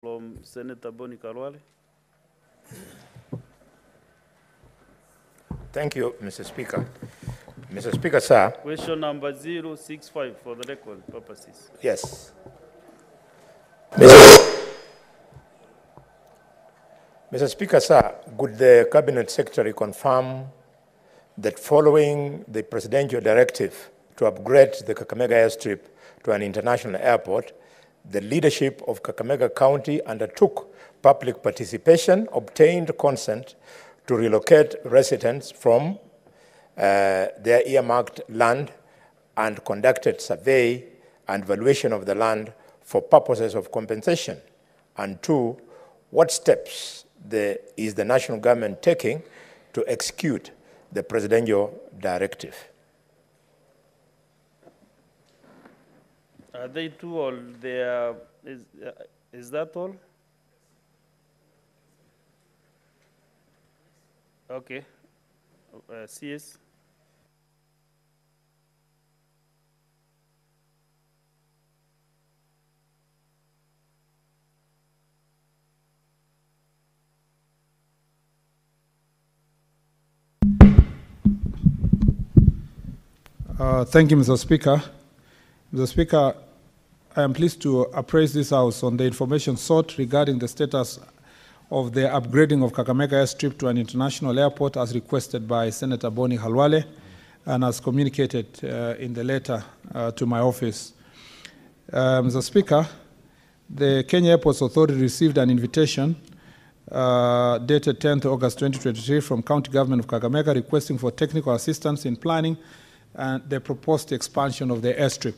from Senator Boni Khalwale. Thank you, Mr. Speaker. Mr. Speaker, sir, Question number 065 for the record purposes. yes. Mr. Mr. Speaker, sir, could the Cabinet Secretary confirm that following the presidential directive to upgrade the Kakamega airstrip to an international airport, the leadership of Kakamega County undertook public participation, obtained consent to relocate residents from uh, their earmarked land and conducted survey and valuation of the land for purposes of compensation? And two, what steps the, is the national government taking to execute the presidential directive? Are they two all there? Is, uh, is that all? Okay. Uh, CS? Uh, Thank you, Mr. Speaker. Mr. Speaker, I am pleased to appraise this House on the information sought regarding the status of the upgrading of Kakamega Airstrip to an international airport as requested by Senator Boni Khalwale and as communicated uh, in the letter uh, to my office. Uh, Mr. Speaker, the Kenya Airports Authority received an invitation uh, dated 10th August 2023 from County Government of Kakamega requesting for technical assistance in planning and the proposed expansion of the airstrip.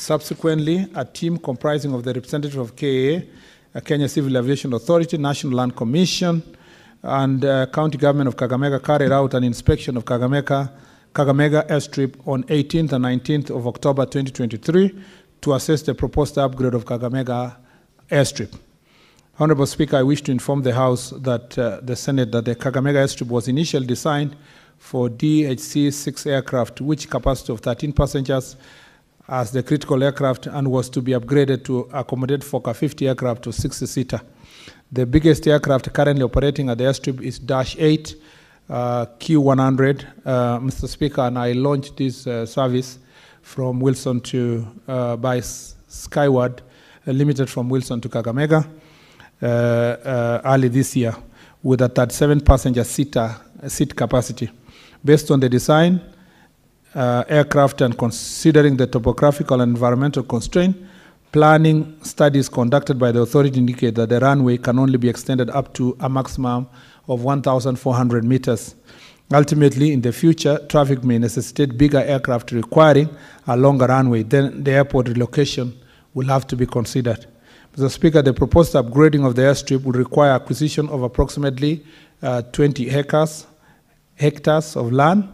Subsequently, a team comprising of the representative of KAA, Kenya Civil Aviation Authority, National Land Commission, and uh, County Government of Kakamega carried out an inspection of Kakamega, Kakamega airstrip on 18th and 19th of October 2023 to assess the proposed upgrade of Kakamega airstrip. Honorable Speaker, I wish to inform the House that uh, the Senate that the Kakamega airstrip was initially designed for DHC 6 aircraft, which capacity of 13 passengers as the critical aircraft and was to be upgraded to accommodate Fokker 50 aircraft to 60 seater. The biggest aircraft currently operating at the airstrip is Dash 8 uh, Q100. Uh, Mr. Speaker, and I launched this uh, service from Wilson to uh, by Skyward uh, Limited from Wilson to Kakamega uh, uh, early this year with a 37 passenger seater seat capacity. Based on the design, uh, aircraft and considering the topographical and environmental constraint, planning studies conducted by the authority indicate that the runway can only be extended up to a maximum of 1,400 meters. Ultimately, in the future, traffic may necessitate bigger aircraft requiring a longer runway. Then the airport relocation will have to be considered. Mr. Speaker, the proposed upgrading of the airstrip would require acquisition of approximately uh, 20 hectares, hectares of land.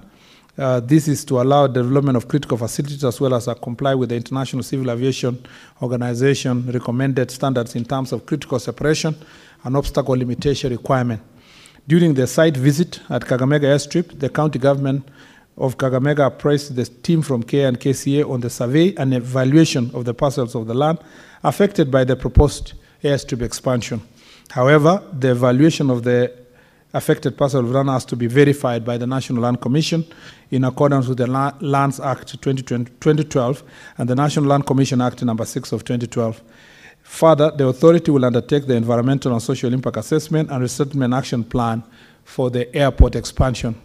Uh, this is to allow development of critical facilities as well as uh, comply with the International Civil Aviation Organization recommended standards in terms of critical separation and obstacle limitation requirement. During the site visit at Kakamega Airstrip, the county government of Kakamega appraised the team from KA and KCA on the survey and evaluation of the parcels of the land affected by the proposed airstrip expansion. However, the evaluation of the affected parcel of land has to be verified by the National Land Commission in accordance with the La- Lands Act 2012 and the National Land Commission Act number 6 of 2012. Further, the authority will undertake the environmental and social impact assessment and resettlement action plan for the airport expansion.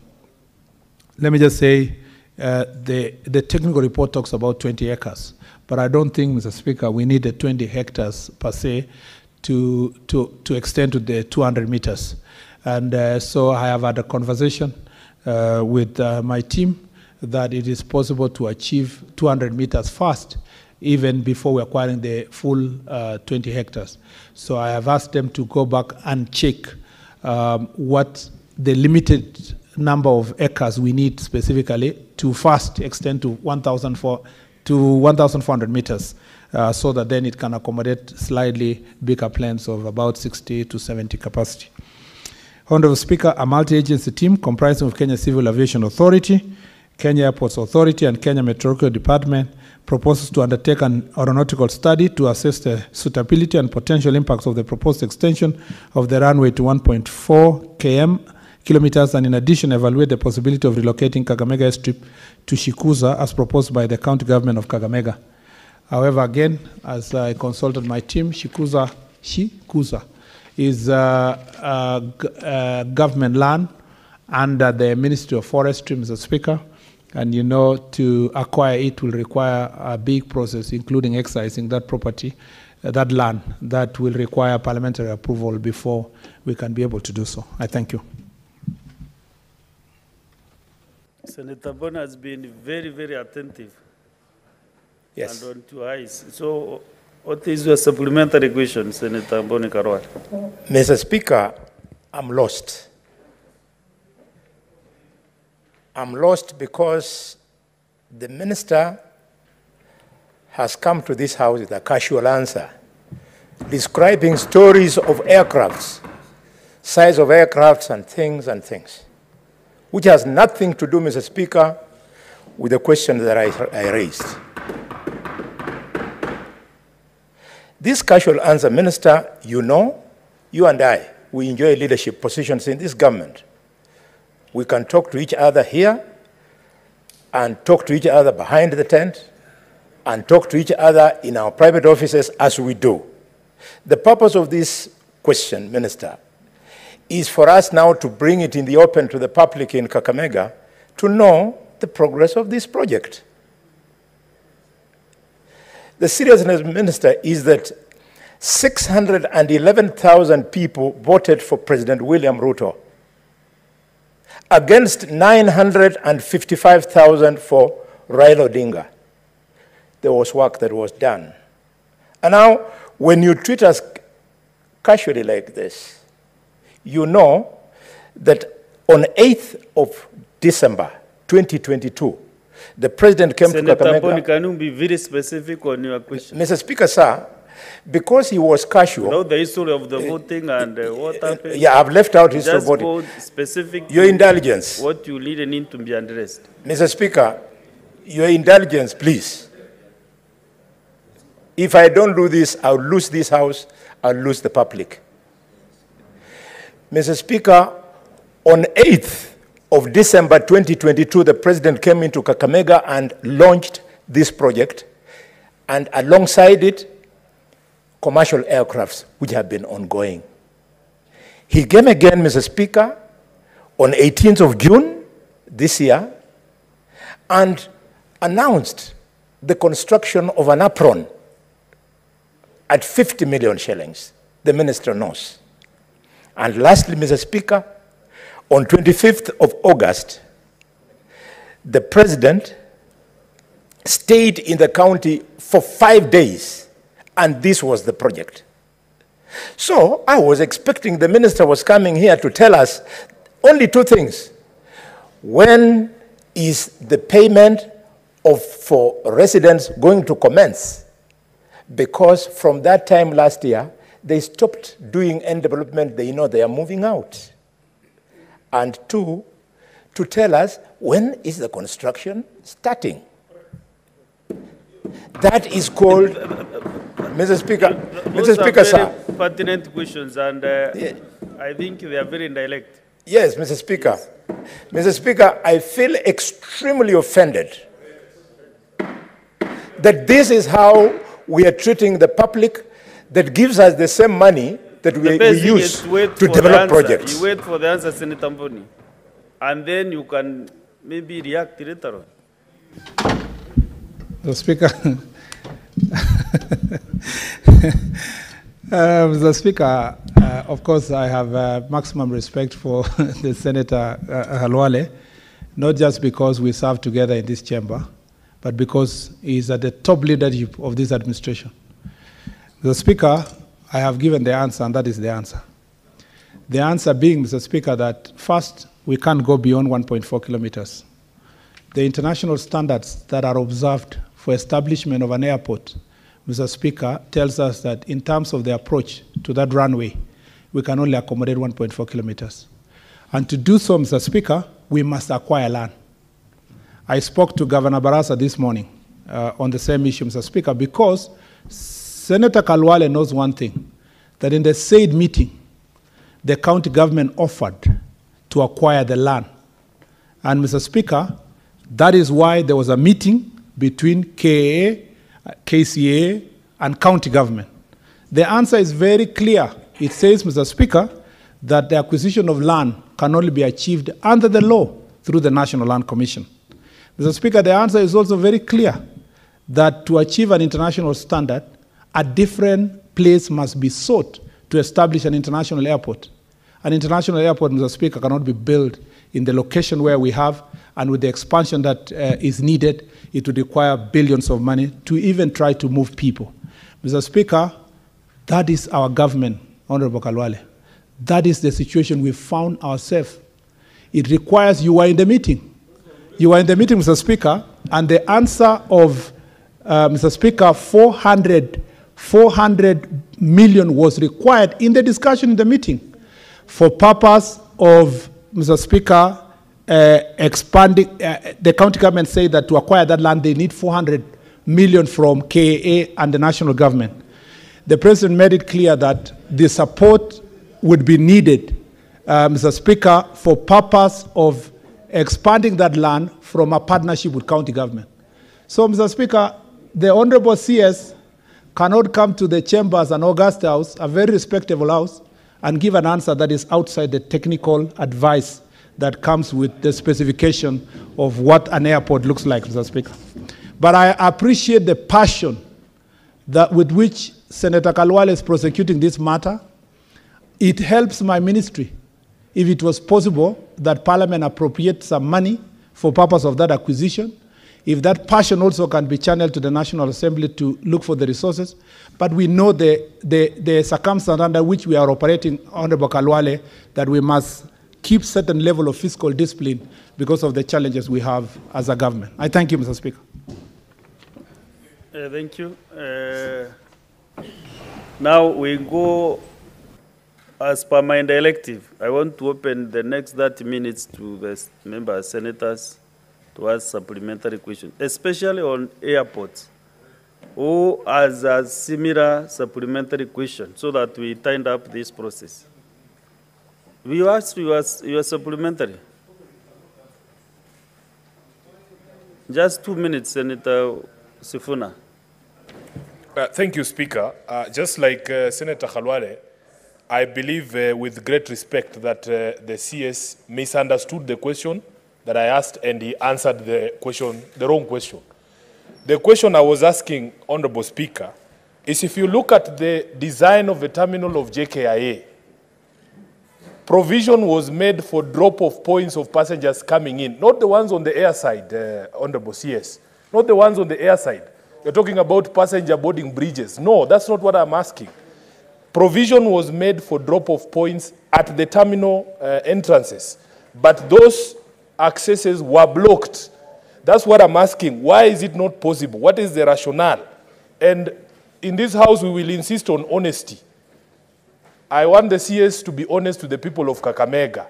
Let me just say, uh, the, the technical report talks about 20 acres, but I don't think, Mr. Speaker, we need the 20 hectares per se to, to, to extend to the 200 meters. And uh, so I have had a conversation uh, with uh, my team that it is possible to achieve 200 meters fast, even before we're acquiring the full uh, 20 hectares. So I have asked them to go back and check um, what the limited number of acres we need specifically to fast extend to 1,004 to 1,400 meters, uh, so that then it can accommodate slightly bigger planes of about 60 to 70 capacity. Honorable Speaker, a multi-agency team comprising of Kenya Civil Aviation Authority, Kenya Airports Authority, and Kenya Meteorological Department proposes to undertake an aeronautical study to assess the suitability and potential impacts of the proposed extension of the runway to 1.4 km kilometers and in addition evaluate the possibility of relocating Kakamega Airstrip to Shikusa as proposed by the county government of Kakamega. However, again, as I consulted my team, Shikusa, Shikusa is uh, uh, uh, government land under the Ministry of Forestry, Mr. Speaker. And you know, to acquire it will require a big process, including excising that property, uh, that land, that will require parliamentary approval before we can be able to do so. I thank you. Senator Bona has been very, very attentive Yes. and on two eyes. So what is your supplementary question, Senator Boni Khalwale? Mr. Speaker, I'm lost. I'm lost because the minister has come to this house with a casual answer, describing stories of aircrafts, size of aircrafts and things and things, which has nothing to do, Mr. Speaker, with the question that I, I raised. This casual answer, Minister, you know, you and I, we enjoy leadership positions in this government. We can talk to each other here and talk to each other behind the tent and talk to each other in our private offices as we do. The purpose of this question, Minister, is for us now to bring it in the open to the public in Kakamega to know the progress of this project. The seriousness, Minister, is that 611,000 people voted for President William Ruto against 955,000 for Raila Odinga. There was work that was done. And now, when you treat us casually like this, you know that on 8th of December 2022, the president came to Senator Boni, Kakamega. can you be very specific on your question? Mr. Speaker, sir, because he was casual, Know the history of the voting and uh, what happened? yeah, I've left out his Just body. go specific. Your to indulgence. What you really need to be addressed. Mr. Speaker, your indulgence, please. If I don't do this, I'll lose this House, I'll lose the public. Mr. Speaker, on 8th of December 2022, the President came into Kakamega and launched this project, and alongside it, commercial aircrafts, which have been ongoing. He came again, Mr. Speaker, on 18th of June this year, and announced the construction of an apron at 50 million shillings. The minister knows. And lastly, Mr. Speaker, on 25th of August, the president stayed in the county for five days, and this was the project. So I was expecting the minister was coming here to tell us only two things. When is the payment of for residents going to commence? Because from that time last year, they stopped doing end development. They know they are moving out. And two, to tell us when is the construction starting? That is called, Mr. Speaker, Mr. are Speaker, very sir. Pertinent questions and uh, I think they are very indirect. Yes, Mr. Speaker. Mr. Speaker, I feel extremely offended that this is how we are treating the public that gives us the same money that we, The we best use is wait to for the develop answer. projects. You wait for the answer, Senator Mboni. And then you can maybe react later on. The Speaker, Uh, Mr. Speaker, uh, of course, I have uh, maximum respect for the Senator uh, Khalwale, not just because we serve together in this chamber, but because he's at the top leadership of this administration. The Speaker, I have given the answer, and that is the answer. The answer being, Mr. Speaker, that first, we can't go beyond 1.4 kilometers. The international standards that are observed for establishment of an airport, Mr. Speaker, tells us that in terms of the approach to that runway, we can only accommodate 1.4 kilometers. And to do so, Mr. Speaker, we must acquire land. I spoke to Governor Barasa this morning uh, on the same issue, Mr. Speaker, because Senator Khalwale knows one thing that in the said meeting, the county government offered to acquire the land. And, Mr. Speaker, that is why there was a meeting between KAA, KCA, and county government. The answer is very clear. It says, Mr. Speaker, that the acquisition of land can only be achieved under the law through the National Land Commission. Mr. Speaker, the answer is also very clear that to achieve an international standard, a different place must be sought to establish an international airport. An international airport, Mr. Speaker, cannot be built in the location where we have, and with the expansion that uh, is needed, it would require billions of money to even try to move people. Mr. Speaker, that is our government, Honorable Khalwale. That is the situation we found ourselves. It requires you were in the meeting. You were in the meeting, Mr. Speaker, and the answer of uh, Mr. Speaker, 400, 400 million was required in the discussion in the meeting for purpose of, Mr. Speaker, uh, expanding, uh, the county government said that to acquire that land, they need 400 million from KAA and the national government. The president made it clear that the support would be needed, uh, Mr. Speaker, for purpose of expanding that land from a partnership with county government. So, Mr. Speaker, the Honorable CS cannot come to the chambers and August House, a very respectable house, and give an answer that is outside the technical advice that comes with the specification of what an airport looks like, Mr. Speaker. But I appreciate the passion that with which Senator Khalwale is prosecuting this matter. It helps my ministry if it was possible that Parliament appropriate some money for purpose of that acquisition if that passion also can be channeled to the National Assembly to look for the resources. But we know the, the, the circumstance under which we are operating, Honorable Khalwale, that we must keep certain level of fiscal discipline because of the challenges we have as a government. I thank you, Mr. Speaker. Uh, thank you. Uh, now we go as per my directive. I want to open the next 30 minutes to the members, senators, to ask supplementary questions, especially on airports. Who has a similar supplementary question so that we tighten up this process? We ask your, your supplementary. Just two minutes, Senator Sifuna. Uh, thank you, Speaker. Uh, just like uh, Senator Khalwale, I believe uh, with great respect that uh, the CS misunderstood the question that I asked and he answered the question, the wrong question. The question I was asking, Honorable Speaker, is if you look at the design of the terminal of JKIA, provision was made for drop-off points of passengers coming in, not the ones on the air side, uh, Honorable CS, not the ones on the air side. You're talking about passenger boarding bridges. No, that's not what I'm asking. Provision was made for drop-off points at the terminal uh, entrances, but those accesses were blocked. That's what I'm asking. Why is it not possible? What is the rationale? And in this house, we will insist on honesty. I want the CS to be honest to the people of Kakamega.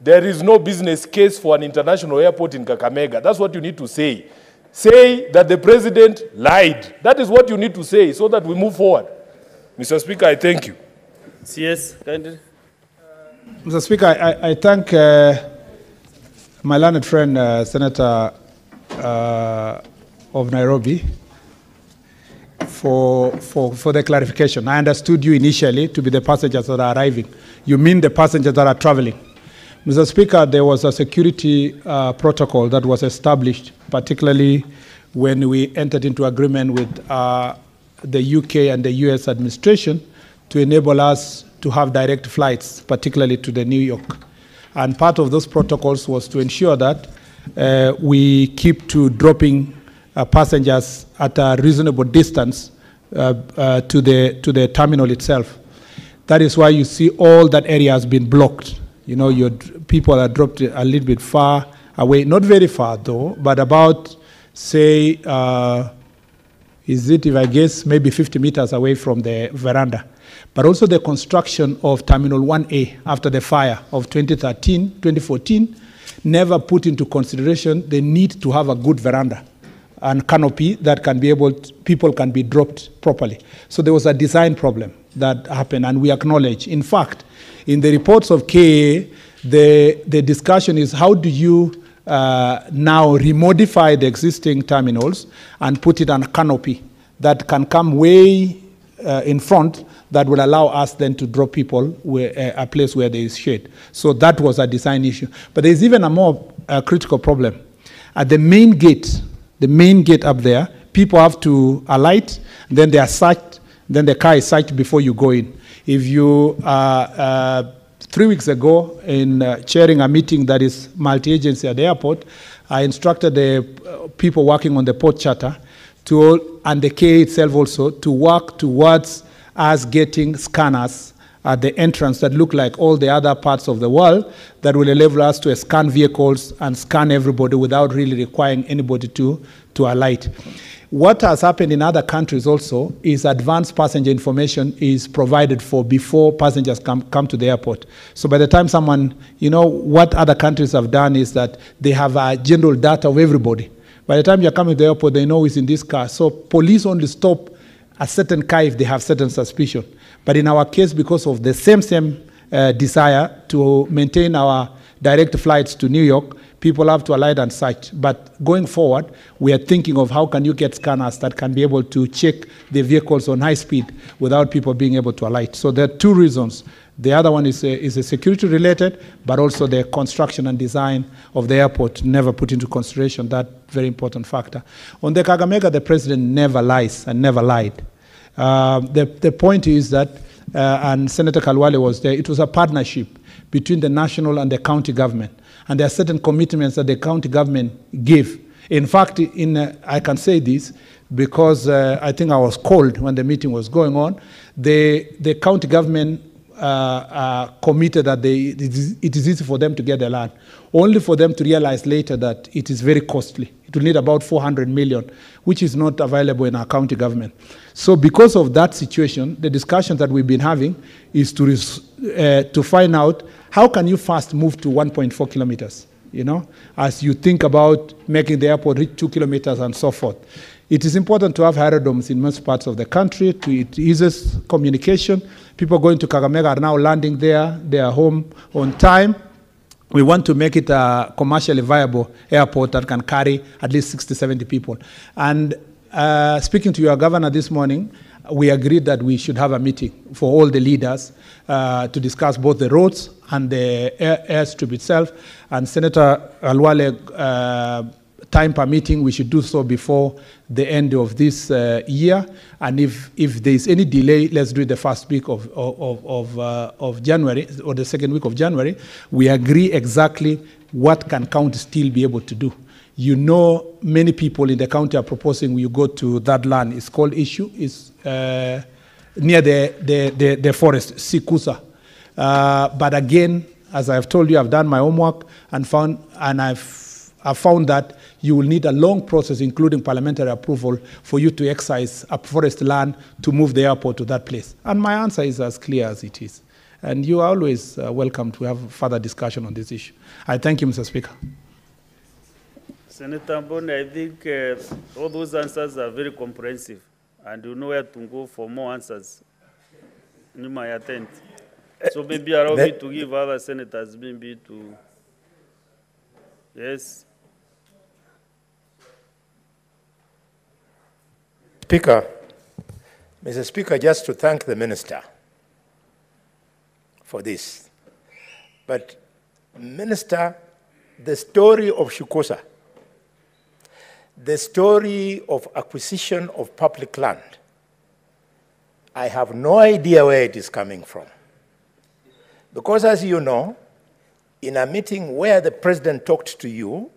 There is no business case for an international airport in Kakamega. That's what you need to say. Say that the president lied. That is what you need to say so that we move forward. Mr. Speaker, I thank you. CS, kindly. Mr. Speaker, I, I thank uh, my learned friend, uh, Senator uh, of Nairobi, for, for, for the clarification. I understood you initially to be the passengers that are arriving. You mean the passengers that are traveling. Mr. Speaker, there was a security uh, protocol that was established, particularly when we entered into agreement with uh, the UK and the US administration to enable us to have direct flights, particularly to the New York. And part of those protocols was to ensure that uh, we keep to dropping uh, passengers at a reasonable distance uh, uh, to, the, to the terminal itself. That is why you see all that area has been blocked. You know, your people are dropped a little bit far away, not very far though, but about, say, uh, is it, if I guess, maybe 50 meters away from the veranda. But also the construction of Terminal 1A after the fire of 2013, 2014, never put into consideration the need to have a good veranda and canopy that can be able to, people can be dropped properly. So there was a design problem that happened, and we acknowledge. In fact, in the reports of KA, the, the discussion is how do you uh, now remodify the existing terminals and put it on a canopy that can come way uh, in front that will allow us then to drop people where, uh, a place where there is shade. So that was a design issue. But there's even a more uh, critical problem. At the main gate, the main gate up there, people have to alight, then they are searched, then the car is searched before you go in. If you uh, uh, three weeks ago in uh, chairing a meeting that is multi-agency at the airport, I instructed the uh, people working on the port charter to, and the KA itself also, to work towards us getting scanners at the entrance that look like all the other parts of the world that will enable us to scan vehicles and scan everybody without really requiring anybody to, to alight. What has happened in other countries also is advanced passenger information is provided for before passengers come, come to the airport. So by the time someone, you know, what other countries have done is that they have a general data of everybody. By the time you're coming to the airport, they know who's in this car. So police only stop a certain car if they have certain suspicion. But in our case, because of the same same uh, desire to maintain our direct flights to New York, people have to alight and search. But going forward, we are thinking of how can you get scanners that can be able to check the vehicles on high speed without people being able to alight. So there are two reasons. The other one is a, is a security related, but also the construction and design of the airport never put into consideration that very important factor. On the Kakamega, the president never lies and never lied. Uh, the, the point is that, uh, and Senator Khalwale was there, it was a partnership between the national and the county government. And there are certain commitments that the county government give. In fact, in, uh, I can say this because uh, I think I was called when the meeting was going on. The, the county government uh, uh, committed that they, it is easy for them to get the land, only for them to realize later that it is very costly. It will need about 400 million, which is not available in our county government. So because of that situation, the discussion that we've been having is to, uh, to find out how can you fast move to 1.4 kilometers, you know, as you think about making the airport reach two kilometers and so forth. It is important to have aerodromes in most parts of the country. To, it eases communication. People going to Kakamega are now landing there. They are home on time. We want to make it a commercially viable airport that can carry at least 60, 70 people. And uh, speaking to your governor this morning, we agreed that we should have a meeting for all the leaders uh, to discuss both the roads and the air, airstrip itself. And Senator Khalwale uh, time permitting, we should do so before the end of this uh, year. And if, if there is any delay, let's do it the first week of, of, of, uh, of January or the second week of January. We agree exactly what can county still be able to do. You know, many people in the county are proposing you go to that land. It's called Issue. It's uh, near the, the, the, the forest, Shikusa. Uh, but again, as I've told you, I've done my homework and found, and I've, I've found that you will need a long process, including parliamentary approval, for you to excise a forest land to move the airport to that place. And my answer is as clear as it is. And you are always uh, welcome to have further discussion on this issue. I thank you, Mr. Speaker. Senator Mboni, I think uh, all those answers are very comprehensive, and you know where to go for more answers. You might attend. So maybe allow me to give other senators maybe to. Yes. Speaker, Mr. Speaker, just to thank the minister for this. But, Minister, the story of Shukosa, the story of acquisition of public land, I have no idea where it is coming from. Because, as you know, in a meeting where the president talked to you,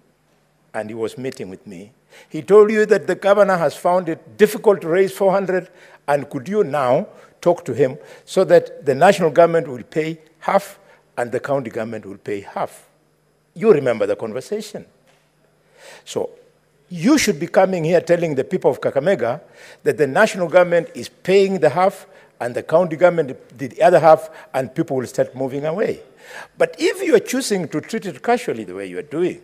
and he was meeting with me, he told you that the governor has found it difficult to raise 400, and could you now talk to him so that the national government will pay half and the county government will pay half? You remember the conversation. So you should be coming here telling the people of Kakamega that the national government is paying the half and the county government the other half, and people will start moving away. But if you are choosing to treat it casually the way you are doing,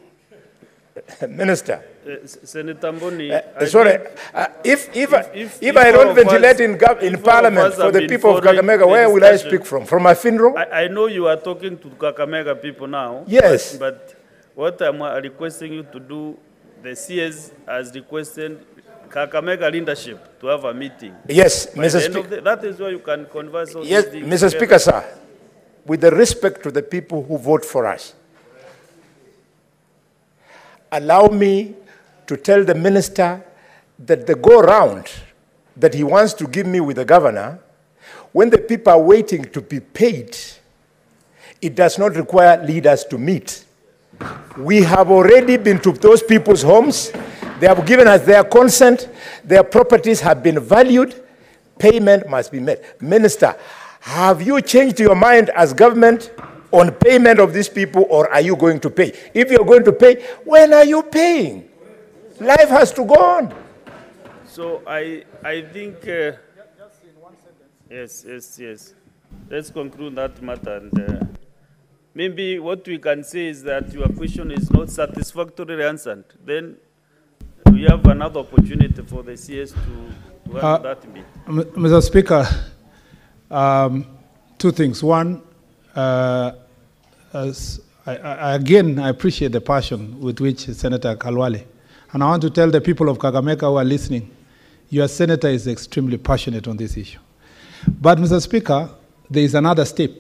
Minister. Uh, Senator Mboni. Uh, sorry, uh, if, if, I- if- if, if I don't us- ventilate in, gov- in if all of parliament for the people of Kakamega, where will I speak from? From my funeral? I, I know you are talking to Kakamega people now. Yes. But, what I'm uh, requesting you to do, the CS has requested Kakamega leadership to have a meeting. Yes, By Mr. Speaker. That is where you can converse Yes, Mr. Speaker, sir, with the respect to the people who vote for us, allow me to tell the minister that the go round that he wants to give me with the governor, when the people are waiting to be paid, it does not require leaders to meet. We have already been to those people's homes. They have given us their consent. Their properties have been valued. Payment must be made. Minister, have you changed your mind as government on payment of these people, or are you going to pay? If you're going to pay, when are you paying? Life has to go on. So I, I think, uh, yes, yes, yes. Let's conclude that matter. And uh, maybe what we can say is that your question is not satisfactorily answered. Then we have another opportunity for the CS to, to Uh, that meeting. M- Mr. Speaker, um, two things. One, uh, as I, I, again, I appreciate the passion with which Senator Khalwale, and I want to tell the people of Kakamega who are listening, your senator is extremely passionate on this issue. But, Mr. Speaker, there is another step.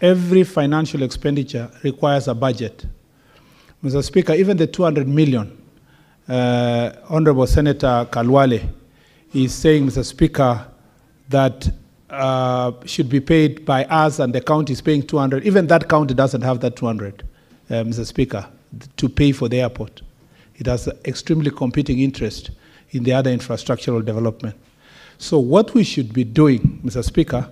Every financial expenditure requires a budget. Mr. Speaker, even the 200 million, uh, Honorable Senator Khalwale is saying, Mr. Speaker, that uh, should be paid by us and the county is paying 200. Even that county doesn't have that 200, uh, Mr. Speaker, to pay for the airport. It has extremely competing interest in the other infrastructural development. So what we should be doing, Mr. Speaker,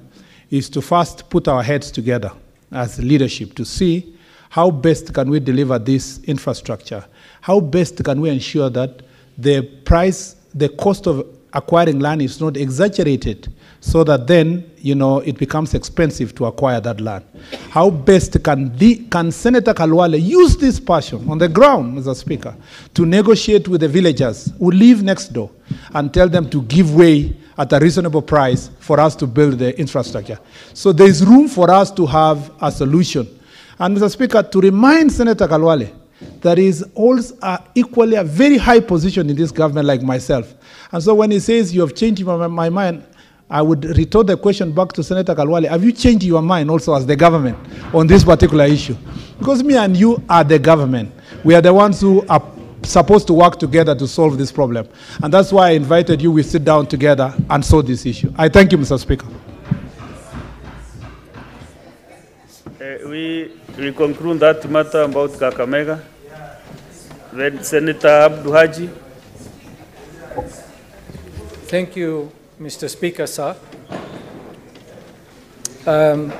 is to first put our heads together as leadership to see how best can we deliver this infrastructure? How best can we ensure that the price, the cost of acquiring land is not exaggerated so that then, you know, it becomes expensive to acquire that land. How best can, the, can Senator Khalwale use this passion on the ground, Mr. Speaker, to negotiate with the villagers who live next door and tell them to give way at a reasonable price for us to build the infrastructure. So there is room for us to have a solution. And Mr. Speaker, to remind Senator Khalwale that is also uh, equally a very high position in this government like myself. And so when he says you have changed my, my mind, I would retort the question back to Senator Khalwale. Have you changed your mind also as the government on this particular issue? Because me and you are the government. We are the ones who are supposed to work together to solve this problem. And that's why I invited you, we sit down together and solve this issue. I thank you, Mr. Speaker. Uh, we, we conclude that matter about Kakamega. Then Senator Abdul Haji. Thank you, Mr. Speaker, sir. Um,